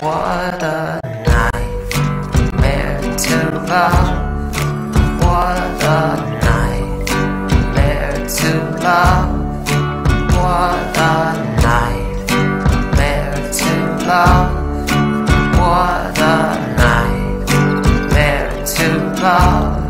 What a nightmare to love. What a night, Mary to love. What a night, Mary to love. What a night, Mary to love.